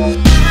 Thank